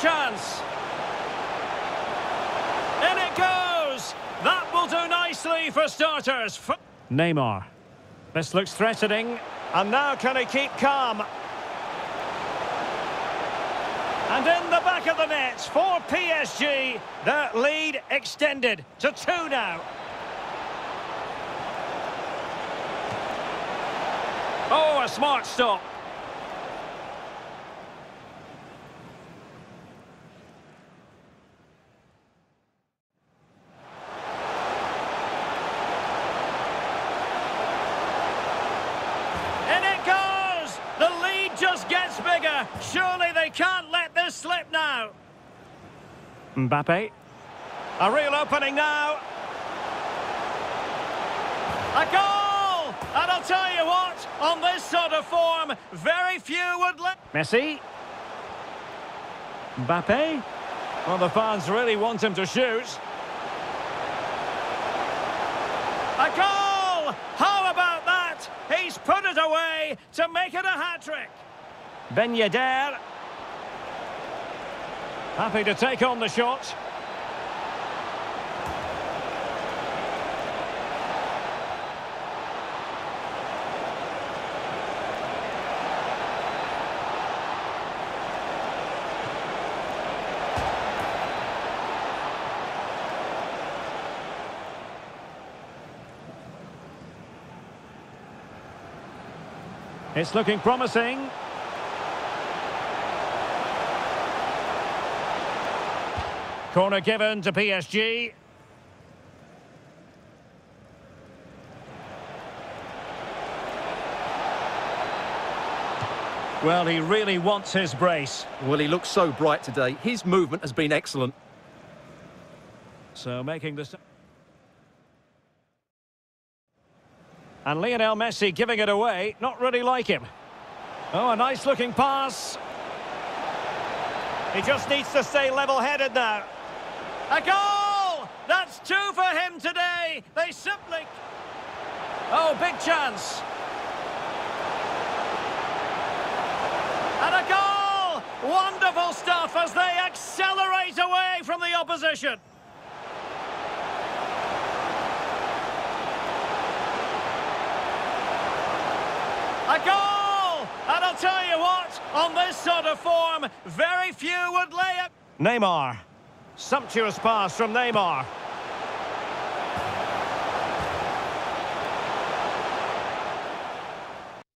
chance. In it goes. That will do nicely for starters. Neymar. This looks threatening. And now can he keep calm? And in the back of the net for PSG, their lead extended to two now. Oh, a smart stop. In it goes! Lead just gets bigger. Surely they can't let this slip now. Mbappe. A real opening now. A goal! And I'll tell you what, on this sort of form, very few would let... Messi. Mbappe. Well, the fans really want him to shoot. A goal! How about that? He's put it away to make it a hat-trick. Ben Yedder. Happy to take on the shot. It's looking promising. Corner given to PSG. Well, he really wants his brace. Well, he looks so bright today. His movement has been excellent. So making this... And Lionel Messi giving it away. Not really like him. Oh, a nice looking pass. He just needs to stay level-headed now. A goal! That's two for him today. They simply... Oh, big chance. And a goal! Wonderful stuff as they accelerate away from the opposition. A goal! And I'll tell you what, on this sort of form, very few would lay it. Neymar. Sumptuous pass from Neymar.